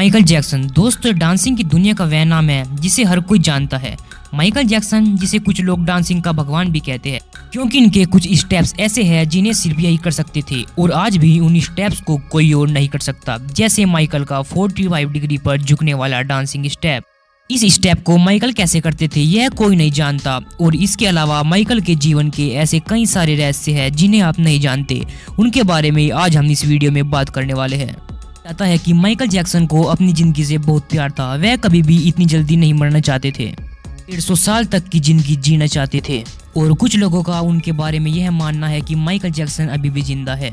Michael Jackson, दोस्तों dancing की दुनिया का वह नाम है, जिसे हर कोई जानता है। माइकल जैक्सन, जिसे कुछ लोग डांसिंग का भगवान भी कहते हैं, क्योंकि इनके कुछ स्टेप्स ऐसे हैं जिन्हें सिर्फ़ यही कर सकते थे, और आज भी उन स्टेप्स को कोई और नहीं कर सकता, जैसे माइकल का 45 डिग्री पर झुकने वाला डांसिंग स्टेप। इस स्टेप को माइकल कैसे करते थे, यह कोई नहीं जानता, और इसके अलावा माइकल के जीवन के ऐसे कई सारे रहस्य हैं जिन्हें आप नहीं जानते। उनके बारे में आज हम इस वीडियो में बात करने वाले हैं। कहता है कि माइकल जैक्सन को अपनी ज़िंदगी से बहुत प्यार था। वह कभी भी इतनी जल्दी नहीं मरना चाहते थे। डेढ़ सौ साल तक की ज़िंदगी जीना चाहते थे। और कुछ लोगों का उनके बारे में यह मानना है कि माइकल जैक्सन अभी भी ज़िंदा है।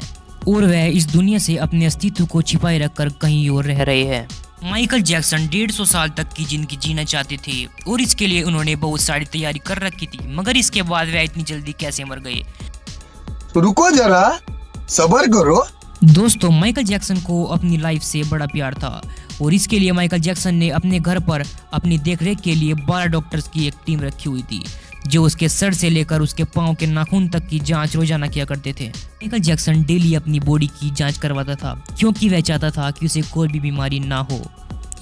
और वह इस दुनिया से अपने अस्तित्व को छिपाए रखकर कहीं और रह रहे हैं। माइकल जैक्सन डेढ़ सौ साल तक की ज़िंदगी जीना चाहते थे। और इसके लिए उन्होंने बहुत सारी तैयारी कर रखी थी। मगर इसके बाद वह इतनी जल्दी कैसे मर गए? रुको जरा, सबर करो। दोस्तों माइकल जैक्सन को अपनी लाइफ से बड़ा प्यार था और इसके लिए माइकल जैक्सन ने अपने घर पर अपनी देखरेख के लिए बारह डॉक्टर्स की एक टीम रखी हुई थी, जो उसके सर से लेकर उसके पाँव के नाखून तक की जाँच रोज़ाना किया करते थे। माइकल जैक्सन डेली अपनी बॉडी की जाँच करवाता था, क्योंकि वह चाहता था कि उसे कोई भी बीमारी ना हो।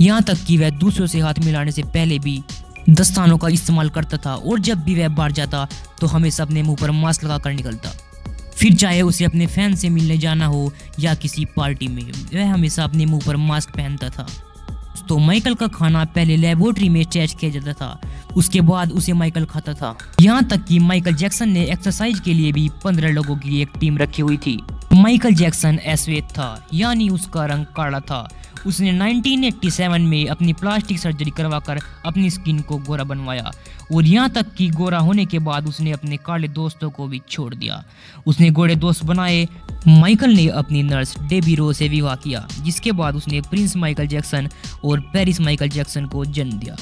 यहाँ तक कि वह दूसरों से हाथ मिलाने से पहले भी दस्तानों का इस्तेमाल करता था और जब भी वह बाहर जाता तो हमेशा अपने मुँह पर मास्क लगाकर निकलता। फिर चाहे उसे अपने फ़ैन से मिलने जाना हो या किसी पार्टी में। वह हमेशा अपने मुँह पर मास्क पहनता था। तो माइकल का खाना पहले लेबोरेटरी में टेस्ट किया जाता था। उसके बाद उसे माइकल खाता था। यहाँ तक कि माइकल जैक्सन ने एक्सरसाइज के लिए भी पंद्रह लोगों की एक टीम रखी हुई थी। माइकल जैक्सन एसवेत था, यानी उसका रंग काला था। उसने 1987 में अपनी प्लास्टिक सर्जरी करवाकर अपनी स्किन को गोरा बनवाया। और यहाँ तक कि गोरा होने के बाद उसने अपने काले दोस्तों को भी छोड़ दिया। उसने गोरे दोस्त बनाए। माइकल ने अपनी नर्स डेबी रो से विवाह किया, जिसके बाद उसने प्रिंस माइकल जैक्सन और पेरिस माइकल जैक्सन को जन्म दिया।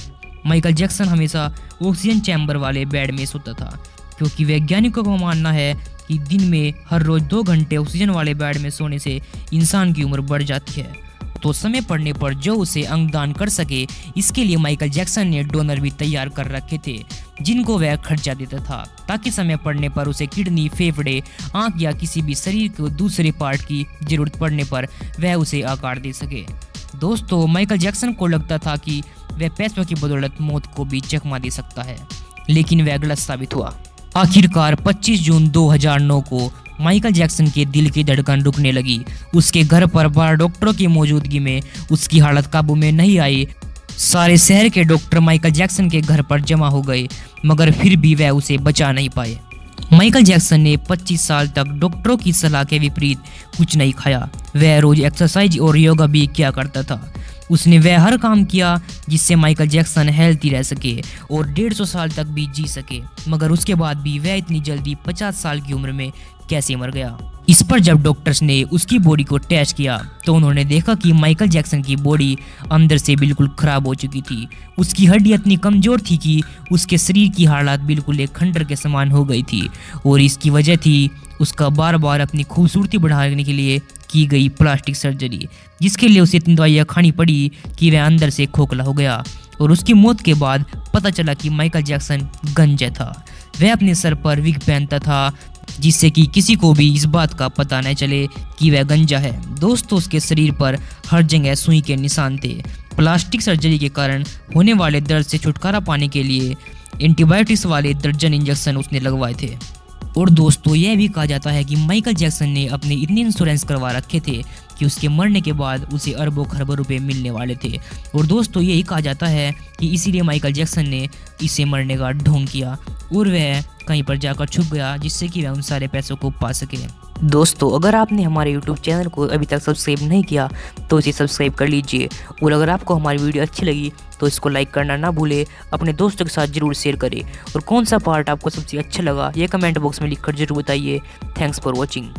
माइकल जैक्सन हमेशा ऑक्सीजन चैम्बर वाले बेड में सोता था, क्योंकि वैज्ञानिकों का मानना है कि दिन में हर रोज दो घंटे ऑक्सीजन वाले बेड में सोने से इंसान की उम्र बढ़ जाती है। तो समय पड़ने पर जो उसे अंगदान कर सके, इसके लिए माइकल जैक्सन ने डोनर भी तैयार कर रखे थे, जिनको वह खर्चा देता था। ताकि समय पड़ने पर उसे किडनी, फेफड़े, आँख या किसी भी शरीर के दूसरे पार्ट की ज़रूरत पड़ने पर वह उसे आकार दे सके। दोस्तों माइकल जैक्सन को लगता था कि वह पैसों की बदौलत मौत को भी चकमा दे सकता है, लेकिन वह गलत साबित हुआ। आखिरकार 25 जून 2009 को माइकल जैक्सन के दिल की धड़कन रुकने लगी। उसके घर पर बारह डॉक्टरों की मौजूदगी में उसकी हालत काबू में नहीं आई। सारे शहर के डॉक्टर माइकल जैक्सन के घर पर जमा हो गए, मगर फिर भी वह उसे बचा नहीं पाए। माइकल जैक्सन ने 25 साल तक डॉक्टरों की सलाह के विपरीत कुछ नहीं खाया। वह रोज एक्सरसाइज और योगा भी किया करता था। उसने वह हर काम किया जिससे माइकल जैक्सन हेल्थी रह सके और डेढ़ सौ साल तक भी जी सके, मगर उसके बाद भी वह इतनी जल्दी पचास साल की उम्र में कैसे मर गया? इस पर जब डॉक्टर्स ने उसकी बॉडी को टेस्ट किया तो उन्होंने देखा कि माइकल जैक्सन की बॉडी अंदर से बिल्कुल खराब हो चुकी थी। उसकी हड्डी इतनी कमज़ोर थी कि उसके शरीर की हालात बिल्कुल एक खंडर के समान हो गई थी और इसकी वजह थी उसका बार बार अपनी खूबसूरती बढ़ाने के लिए की गई प्लास्टिक सर्जरी जिसके लिए उसे इतनी दवाइयाँ खानी पड़ी कि वह अंदर से खोखला हो गया और उसकी मौत के बाद पता चला कि माइकल जैक्सन गंजा था। वह अपने सर पर विग पहनता था, जिससे कि किसी को भी इस बात का पता न चले कि वह गंजा है। दोस्तों, उसके शरीर पर हर जगह सुई के निशान थे। प्लास्टिक सर्जरी के कारण होने वाले दर्द से छुटकारा पाने के लिए एंटीबायोटिक्स वाले दर्जन इंजेक्शन उसने लगवाए थे। और दोस्तों, यह भी कहा जाता है कि माइकल जैक्सन ने अपने इतने इंश्योरेंस करवा रखे थे कि उसके मरने के बाद उसे अरबों खरबों रुपए मिलने वाले थे। और दोस्तों, यही कहा जाता है कि इसीलिए माइकल जैक्सन ने इसे मरने का ढोंग किया और वह कहीं पर जाकर छुप गया, जिससे कि वह उन सारे पैसों को पा सके। दोस्तों, अगर आपने हमारे यूट्यूब चैनल को अभी तक सब्सक्राइब नहीं किया तो इसे सब्सक्राइब कर लीजिए। और अगर आपको हमारी वीडियो अच्छी लगी तो इसको लाइक करना ना भूले, अपने दोस्तों के साथ ज़रूर शेयर करें। और कौन सा पार्ट आपको सबसे अच्छा लगा, ये कमेंट बॉक्स में लिखकर ज़रूर बताइए। Thanks for watching